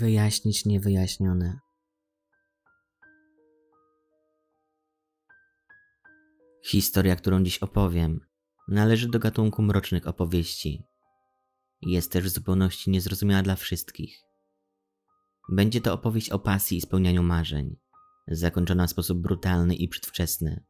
Wyjaśnić niewyjaśnione. Historia, którą dziś opowiem, należy do gatunku mrocznych opowieści. Jest też w zupełności niezrozumiała dla wszystkich. Będzie to opowieść o pasji i spełnianiu marzeń, zakończona w sposób brutalny i przedwczesny.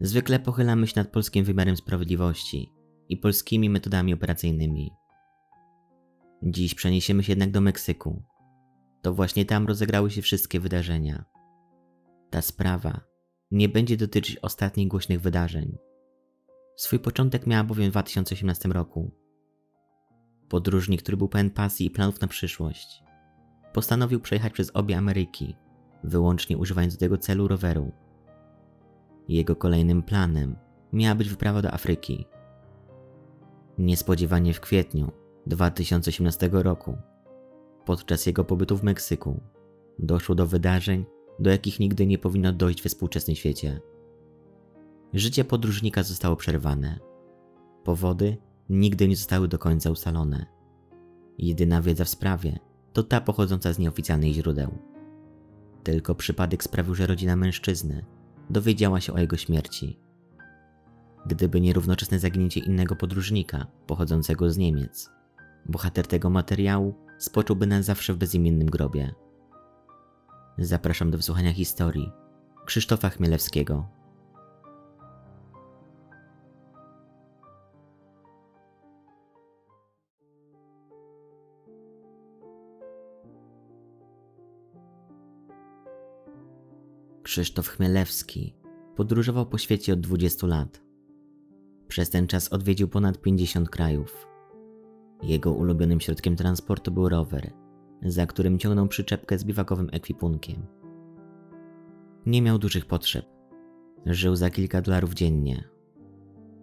Zwykle pochylamy się nad polskim wymiarem sprawiedliwości i polskimi metodami operacyjnymi. Dziś przeniesiemy się jednak do Meksyku. To właśnie tam rozegrały się wszystkie wydarzenia. Ta sprawa nie będzie dotyczyć ostatnich głośnych wydarzeń. Swój początek miała bowiem w 2018 roku. Podróżnik, który był pełen pasji i planów na przyszłość, postanowił przejechać przez obie Ameryki, wyłącznie używając do tego celu roweru. Jego kolejnym planem miała być wyprawa do Afryki. Niespodziewanie w kwietniu 2018 roku, podczas jego pobytu w Meksyku, doszło do wydarzeń, do jakich nigdy nie powinno dojść we współczesnym świecie. Życie podróżnika zostało przerwane. Powody nigdy nie zostały do końca ustalone. Jedyna wiedza w sprawie to ta pochodząca z nieoficjalnych źródeł. Tylko przypadek sprawił, że rodzina mężczyzny dowiedziała się o jego śmierci. Gdyby nie równoczesne zaginięcie innego podróżnika pochodzącego z Niemiec, bohater tego materiału spocząłby na zawsze w bezimiennym grobie. Zapraszam do wysłuchania historii Krzysztofa Chmielewskiego. Krzysztof Chmielewski podróżował po świecie od 20 lat. Przez ten czas odwiedził ponad 50 krajów. Jego ulubionym środkiem transportu był rower, za którym ciągnął przyczepkę z biwakowym ekwipunkiem. Nie miał dużych potrzeb. Żył za kilka dolarów dziennie.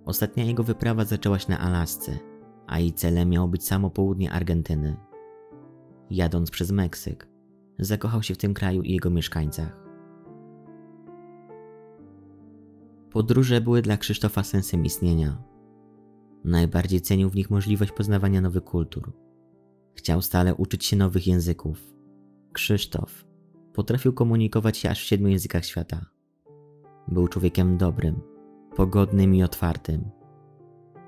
Ostatnia jego wyprawa zaczęła się na Alasce, a jej celem miało być samo południe Argentyny. Jadąc przez Meksyk, zakochał się w tym kraju i jego mieszkańcach. Podróże były dla Krzysztofa sensem istnienia. Najbardziej cenił w nich możliwość poznawania nowych kultur. Chciał stale uczyć się nowych języków. Krzysztof potrafił komunikować się aż w siedmiu językach świata. Był człowiekiem dobrym, pogodnym i otwartym.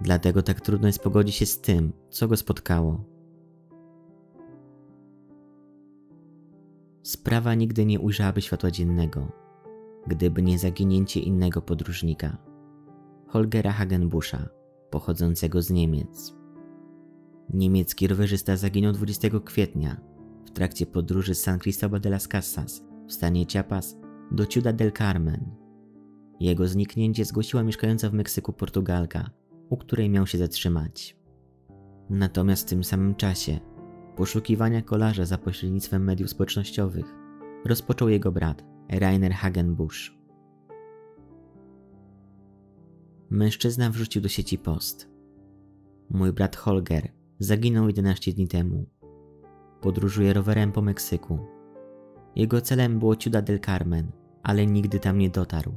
Dlatego tak trudno jest pogodzić się z tym, co go spotkało. Sprawa nigdy nie ujrzałaby światła dziennego, gdyby nie zaginięcie innego podróżnika, Holgera Hagenbuscha, pochodzącego z Niemiec. Niemiecki rowerzysta zaginął 20 kwietnia w trakcie podróży z San Cristobal de las Casas w stanie Chiapas do Ciudad del Carmen. Jego zniknięcie zgłosiła mieszkająca w Meksyku Portugalka, u której miał się zatrzymać. Natomiast w tym samym czasie poszukiwania kolarza za pośrednictwem mediów społecznościowych rozpoczął jego brat, Rainer Hagenbusch. Mężczyzna wrzucił do sieci post. Mój brat Holger zaginął 11 dni temu. Podróżuje rowerem po Meksyku. Jego celem było Ciudad del Carmen, ale nigdy tam nie dotarł.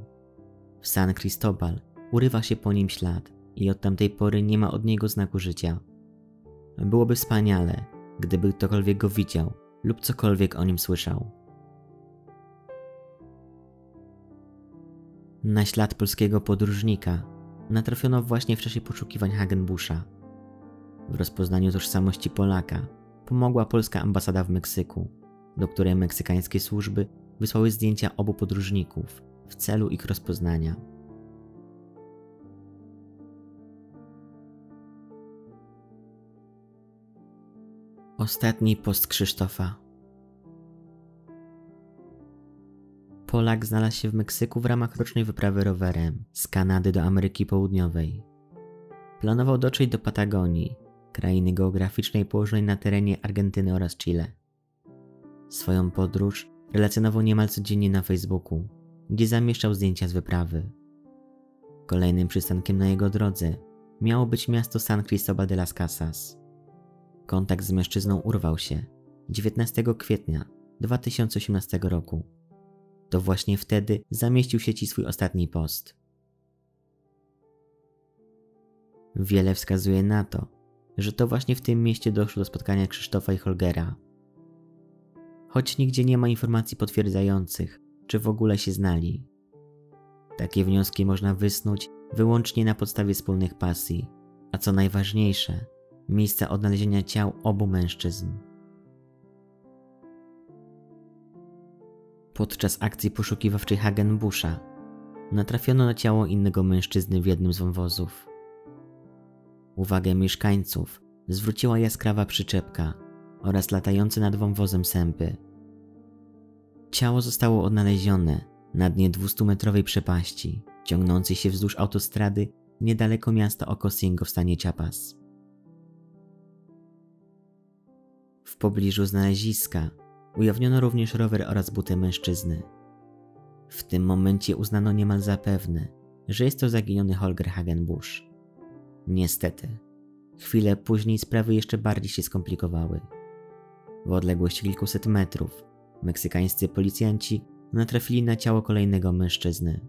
W San Cristobal urywa się po nim ślad i od tamtej pory nie ma od niego znaku życia. Byłoby wspaniale, gdyby ktokolwiek go widział lub cokolwiek o nim słyszał. Na ślad polskiego podróżnika natrafiono właśnie w czasie poszukiwań Hagenbuscha. W rozpoznaniu tożsamości Polaka pomogła polska ambasada w Meksyku, do której meksykańskie służby wysłały zdjęcia obu podróżników w celu ich rozpoznania. Ostatni post Krzysztofa. Polak znalazł się w Meksyku w ramach rocznej wyprawy rowerem z Kanady do Ameryki Południowej. Planował dotrzeć do Patagonii, krainy geograficznej położonej na terenie Argentyny oraz Chile. Swoją podróż relacjonował niemal codziennie na Facebooku, gdzie zamieszczał zdjęcia z wyprawy. Kolejnym przystankiem na jego drodze miało być miasto San Cristobal de las Casas. Kontakt z mężczyzną urwał się 19 kwietnia 2018 roku. To właśnie wtedy zamieścił w sieci swój ostatni post. Wiele wskazuje na to, że to właśnie w tym mieście doszło do spotkania Krzysztofa i Holgera choć nigdzie nie ma informacji potwierdzających, czy w ogóle się znali. Takie wnioski można wysnuć wyłącznie na podstawie wspólnych pasji, a co najważniejsze, miejsca odnalezienia ciał obu mężczyzn. Podczas akcji poszukiwawczej Hagenbusha natrafiono na ciało innego mężczyzny w jednym z wąwozów. Uwagę mieszkańców zwróciła jaskrawa przyczepka oraz latające nad wąwozem sępy. Ciało zostało odnalezione na dnie 200-metrowej przepaści, ciągnącej się wzdłuż autostrady niedaleko miasta Okosingo w stanie Chiapas. W pobliżu znaleziska ujawniono również rower oraz buty mężczyzny. W tym momencie uznano niemal zapewne, że jest to zaginiony Holger Hagenbusch. Niestety, chwilę później sprawy jeszcze bardziej się skomplikowały. W odległości kilkuset metrów meksykańscy policjanci natrafili na ciało kolejnego mężczyzny.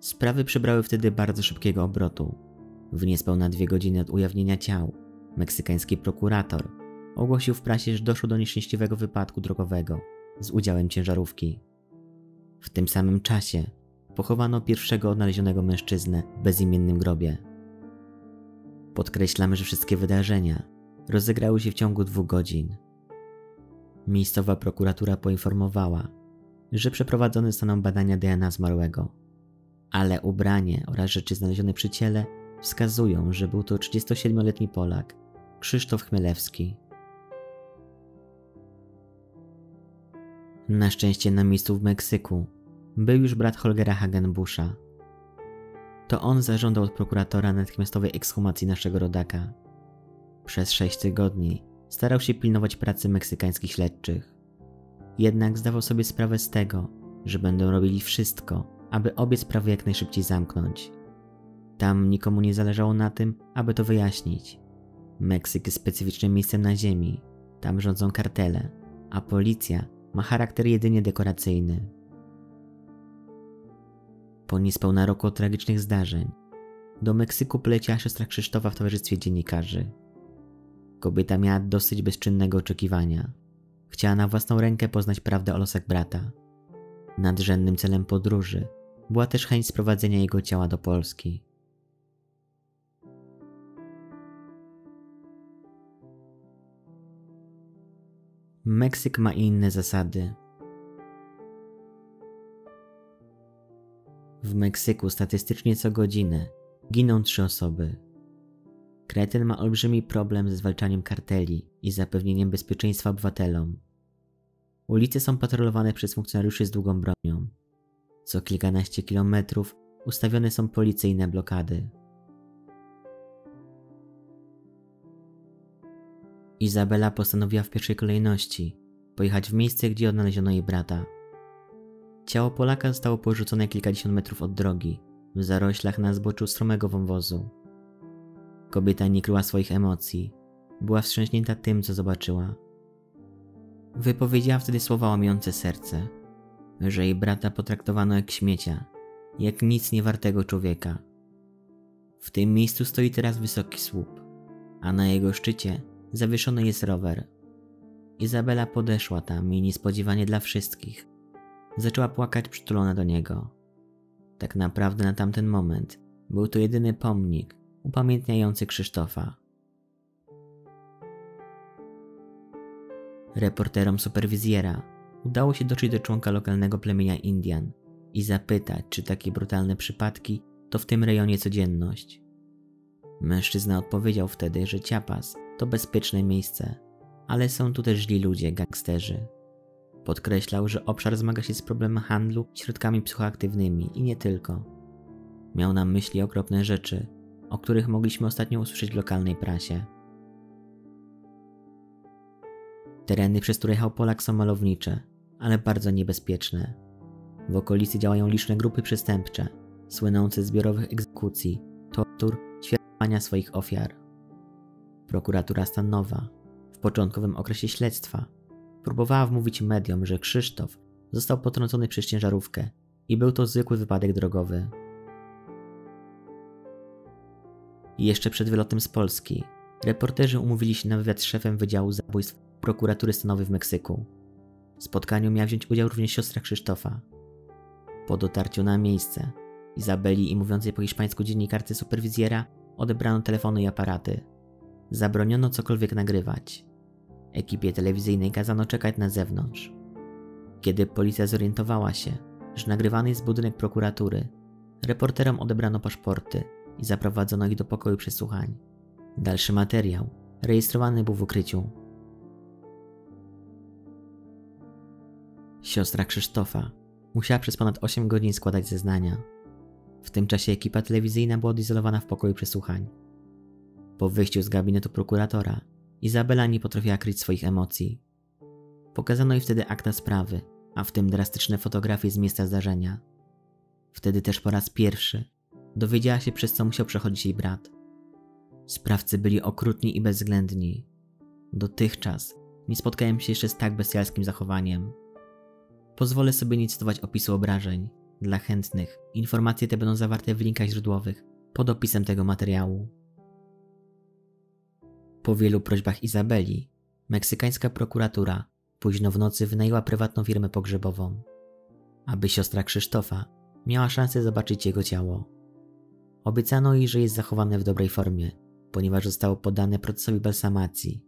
Sprawy przybrały wtedy bardzo szybkiego obrotu. W niespełna dwie godziny od ujawnienia ciał, meksykański prokurator ogłosił w prasie, że doszło do nieszczęśliwego wypadku drogowego z udziałem ciężarówki. W tym samym czasie pochowano pierwszego odnalezionego mężczyznę w bezimiennym grobie. Podkreślamy, że wszystkie wydarzenia rozegrały się w ciągu dwóch godzin. Miejscowa prokuratura poinformowała, że przeprowadzone zostaną badania DNA zmarłego, ale ubranie oraz rzeczy znalezione przy ciele wskazują, że był to 37-letni Polak, Krzysztof Chmielewski. Na szczęście na miejscu w Meksyku był już brat Holgera Hagenbusha. To on zażądał od prokuratora natychmiastowej ekshumacji naszego rodaka. Przez sześć tygodni starał się pilnować pracy meksykańskich śledczych. Jednak zdawał sobie sprawę z tego, że będą robili wszystko, aby obie sprawy jak najszybciej zamknąć. Tam nikomu nie zależało na tym, aby to wyjaśnić. Meksyk jest specyficznym miejscem na ziemi, tam rządzą kartele, a policja ma charakter jedynie dekoracyjny. Po niespełna roku od tragicznych zdarzeń, do Meksyku poleciała siostra Krzysztofa w towarzystwie dziennikarzy. Kobieta miała dosyć bezczynnego oczekiwania. Chciała na własną rękę poznać prawdę o losach brata. Nadrzędnym celem podróży była też chęć sprowadzenia jego ciała do Polski. Meksyk ma inne zasady. W Meksyku statystycznie co godzinę giną trzy osoby. Kreten ma olbrzymi problem ze zwalczaniem karteli i zapewnieniem bezpieczeństwa obywatelom. Ulice są patrolowane przez funkcjonariuszy z długą bronią. Co kilkanaście kilometrów ustawione są policyjne blokady. Izabela postanowiła w pierwszej kolejności pojechać w miejsce, gdzie odnaleziono jej brata. Ciało Polaka zostało porzucone kilkadziesiąt metrów od drogi, w zaroślach na zboczu stromego wąwozu. Kobieta nie kryła swoich emocji. Była wstrząśnięta tym, co zobaczyła. Wypowiedziała wtedy słowa łamiące serce, że jej brata potraktowano jak śmiecia, jak nic niewartego człowieka. W tym miejscu stoi teraz wysoki słup, a na jego szczycie zawieszony jest rower. Izabela podeszła tam i niespodziewanie dla wszystkich zaczęła płakać przytulona do niego. Tak naprawdę na tamten moment był to jedyny pomnik upamiętniający Krzysztofa. Reporterom superwizjera udało się dotrzeć do członka lokalnego plemienia Indian i zapytać, czy takie brutalne przypadki to w tym rejonie codzienność. Mężczyzna odpowiedział wtedy, że Ciapas to bezpieczne miejsce, ale są tu też źli ludzie, gangsterzy. Podkreślał, że obszar zmaga się z problemem handlu środkami psychoaktywnymi i nie tylko. Miał na myśli okropne rzeczy, o których mogliśmy ostatnio usłyszeć w lokalnej prasie. Tereny, przez które jechał Polak są malownicze, ale bardzo niebezpieczne. W okolicy działają liczne grupy przestępcze, słynące z zbiorowych egzekucji, tortur, świadczenia swoich ofiar. Prokuratura stanowa w początkowym okresie śledztwa próbowała wmówić mediom, że Krzysztof został potrącony przez ciężarówkę i był to zwykły wypadek drogowy. Jeszcze przed wylotem z Polski reporterzy umówili się na wywiad z szefem Wydziału Zabójstw prokuratury stanowej w Meksyku. W spotkaniu miała wziąć udział również siostra Krzysztofa. Po dotarciu na miejsce Izabeli i mówiącej po hiszpańsku dziennikarce superwizjera odebrano telefony i aparaty. Zabroniono cokolwiek nagrywać. Ekipie telewizyjnej kazano czekać na zewnątrz. Kiedy policja zorientowała się, że nagrywany jest budynek prokuratury, reporterom odebrano paszporty i zaprowadzono ich do pokoju przesłuchań. Dalszy materiał rejestrowany był w ukryciu. Siostra Krzysztofa musiała przez ponad 8 godzin składać zeznania. W tym czasie ekipa telewizyjna była odizolowana w pokoju przesłuchań. Po wyjściu z gabinetu prokuratora, Izabela nie potrafiła kryć swoich emocji. Pokazano jej wtedy akta sprawy, a w tym drastyczne fotografie z miejsca zdarzenia. Wtedy też po raz pierwszy dowiedziała się, przez co musiał przechodzić jej brat. Sprawcy byli okrutni i bezwzględni. Dotychczas nie spotkałem się jeszcze z tak bestialskim zachowaniem. Pozwolę sobie nie cytować opisu obrażeń. Dla chętnych informacje te będą zawarte w linkach źródłowych pod opisem tego materiału. Po wielu prośbach Izabeli, meksykańska prokuratura późno w nocy wynajęła prywatną firmę pogrzebową, aby siostra Krzysztofa miała szansę zobaczyć jego ciało. Obiecano jej, że jest zachowane w dobrej formie, ponieważ zostało podane procesowi balsamacji.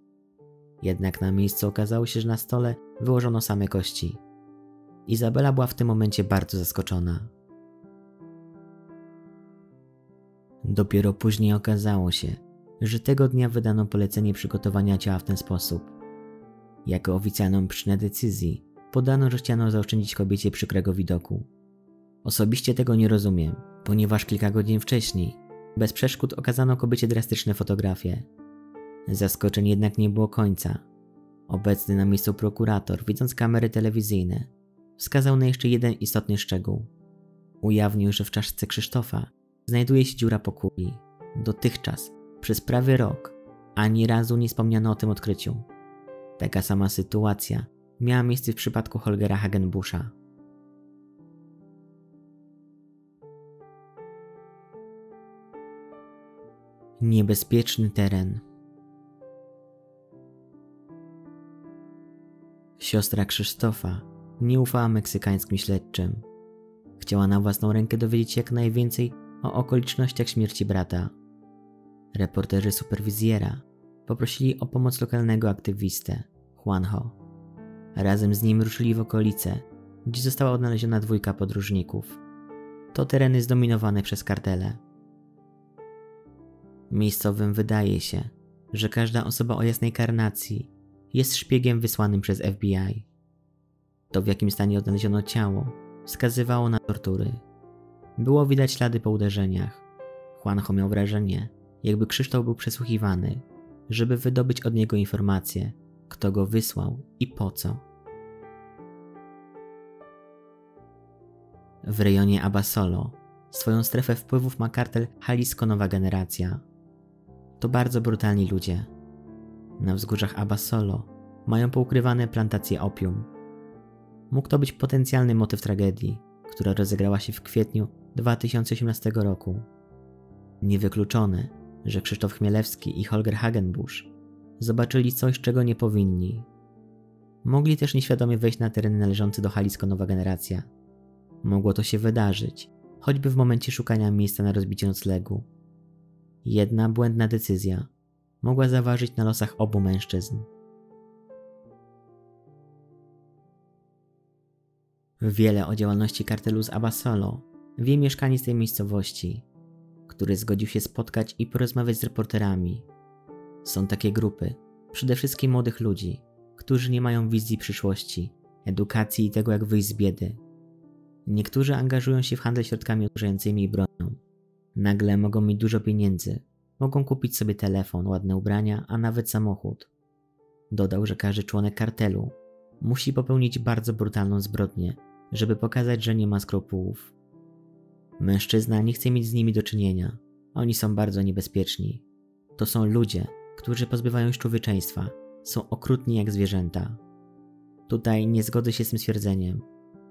Jednak na miejscu okazało się, że na stole wyłożono same kości. Izabela była w tym momencie bardzo zaskoczona. Dopiero później okazało się, że tego dnia wydano polecenie przygotowania ciała w ten sposób. Jako oficjalną przyczynę decyzji podano, że chciano zaoszczędzić kobiecie przykrego widoku. Osobiście tego nie rozumiem, ponieważ kilka godzin wcześniej bez przeszkód okazano kobiecie drastyczne fotografie. Zaskoczeń jednak nie było końca. Obecny na miejscu prokurator, widząc kamery telewizyjne, wskazał na jeszcze jeden istotny szczegół. Ujawnił, że w czaszce Krzysztofa znajduje się dziura po kuli. Dotychczas, przez prawie rok, ani razu nie wspomniano o tym odkryciu. Taka sama sytuacja miała miejsce w przypadku Holgera Hagenbuscha. Niebezpieczny teren. Siostra Krzysztofa nie ufała meksykańskim śledczym. Chciała na własną rękę dowiedzieć się jak najwięcej o okolicznościach śmierci brata. Reporterzy superwizjera poprosili o pomoc lokalnego aktywistę, Juanjo. Razem z nim ruszyli w okolice, gdzie została odnaleziona dwójka podróżników. To tereny zdominowane przez kartele. Miejscowym wydaje się, że każda osoba o jasnej karnacji jest szpiegiem wysłanym przez FBI. To w jakim stanie odnaleziono ciało wskazywało na tortury. Było widać ślady po uderzeniach. Juanjo miał wrażenie, jakby Krzysztof był przesłuchiwany, żeby wydobyć od niego informacje, kto go wysłał i po co. W rejonie Abasolo swoją strefę wpływów ma kartel Jalisco Nowa Generacja. To bardzo brutalni ludzie. Na wzgórzach Abasolo mają poukrywane plantacje opium. Mógł to być potencjalny motyw tragedii, która rozegrała się w kwietniu 2018 roku. Niewykluczone, że Krzysztof Chmielewski i Holger Hagenbusch zobaczyli coś, czego nie powinni. Mogli też nieświadomie wejść na teren należący do Jalisco Nowa Generacja. Mogło to się wydarzyć, choćby w momencie szukania miejsca na rozbicie noclegu. Jedna błędna decyzja mogła zaważyć na losach obu mężczyzn. Wiele o działalności kartelu z Abasolo wie mieszkaniec tej miejscowości, który zgodził się spotkać i porozmawiać z reporterami. Są takie grupy, przede wszystkim młodych ludzi, którzy nie mają wizji przyszłości, edukacji i tego, jak wyjść z biedy. Niektórzy angażują się w handel środkami odurzającymi i bronią. Nagle mogą mieć dużo pieniędzy, mogą kupić sobie telefon, ładne ubrania, a nawet samochód. Dodał, że każdy członek kartelu musi popełnić bardzo brutalną zbrodnię, żeby pokazać, że nie ma skrupułów. Mężczyzna nie chce mieć z nimi do czynienia. Oni są bardzo niebezpieczni. To są ludzie, którzy pozbywają się człowieczeństwa. Są okrutni jak zwierzęta. Tutaj nie zgodzę się z tym stwierdzeniem.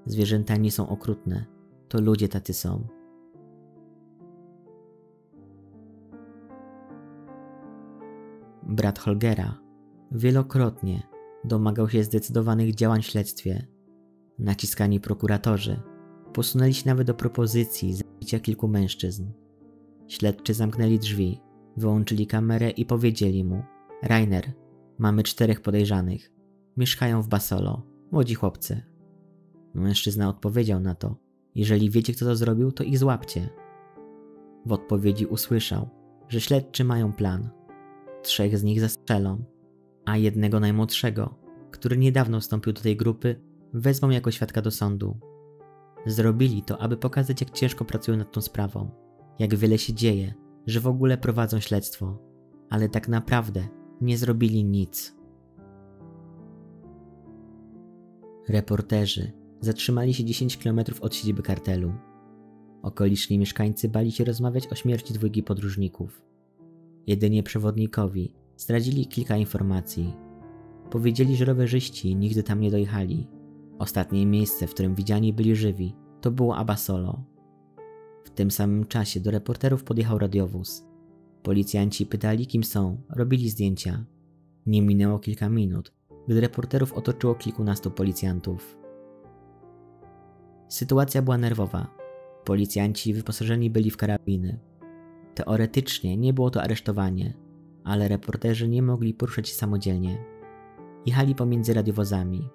Zwierzęta nie są okrutne. To ludzie tacy są. Brat Holgera wielokrotnie domagał się zdecydowanych działań w śledztwie. Naciskani prokuratorzy posunęli się nawet do propozycji zabicia kilku mężczyzn. Śledczy zamknęli drzwi, wyłączyli kamerę i powiedzieli mu: Rainer, mamy czterech podejrzanych. Mieszkają w Basolo, młodzi chłopcy. Mężczyzna odpowiedział na to: Jeżeli wiecie, kto to zrobił, to ich złapcie. W odpowiedzi usłyszał, że śledczy mają plan. Trzech z nich zastrzelą, a jednego najmłodszego, który niedawno wstąpił do tej grupy, wezmą jako świadka do sądu. Zrobili to, aby pokazać, jak ciężko pracują nad tą sprawą, jak wiele się dzieje, że w ogóle prowadzą śledztwo, ale tak naprawdę nie zrobili nic. Reporterzy zatrzymali się 10 km od siedziby kartelu. Okoliczni mieszkańcy bali się rozmawiać o śmierci dwójki podróżników. Jedynie przewodnikowi zdradzili kilka informacji. Powiedzieli, że rowerzyści nigdy tam nie dojechali. Ostatnie miejsce, w którym widziani byli żywi, to było Abasolo. W tym samym czasie do reporterów podjechał radiowóz. Policjanci pytali, kim są, robili zdjęcia. Nie minęło kilka minut, gdy reporterów otoczyło kilkunastu policjantów. Sytuacja była nerwowa. Policjanci wyposażeni byli w karabiny. Teoretycznie nie było to aresztowanie, ale reporterzy nie mogli poruszać się samodzielnie. Jechali pomiędzy radiowozami.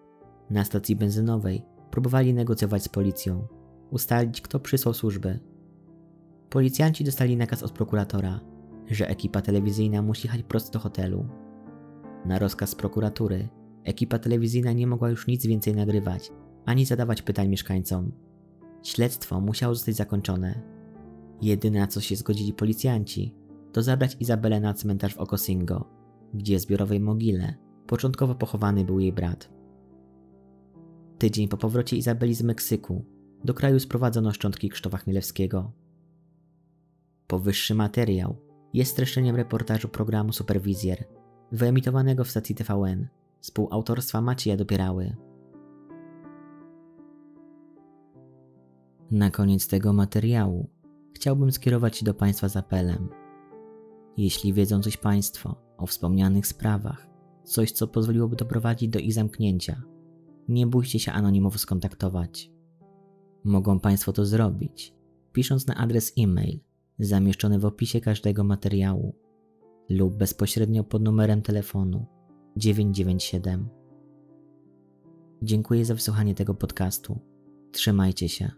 Na stacji benzynowej próbowali negocjować z policją, ustalić, kto przysłał służby. Policjanci dostali nakaz od prokuratora, że ekipa telewizyjna musi jechać prosto do hotelu. Na rozkaz prokuratury ekipa telewizyjna nie mogła już nic więcej nagrywać ani zadawać pytań mieszkańcom. Śledztwo musiało zostać zakończone. Jedyne na co się zgodzili policjanci to zabrać Izabelę na cmentarz w Okosingo, gdzie w zbiorowej mogile początkowo pochowany był jej brat. Tydzień po powrocie Izabeli z Meksyku do kraju sprowadzono szczątki Krzysztofa Chmielewskiego. Powyższy materiał jest streszczeniem reportażu programu Superwizjer, wyemitowanego w stacji TVN, współautorstwa Macieja Dopierały. Na koniec tego materiału chciałbym skierować się do Państwa z apelem. Jeśli wiedzą coś Państwo o wspomnianych sprawach, coś co pozwoliłoby doprowadzić do ich zamknięcia, nie bójcie się anonimowo skontaktować. Mogą Państwo to zrobić, pisząc na adres e-mail zamieszczony w opisie każdego materiału lub bezpośrednio pod numerem telefonu 997. Dziękuję za wysłuchanie tego podcastu. Trzymajcie się.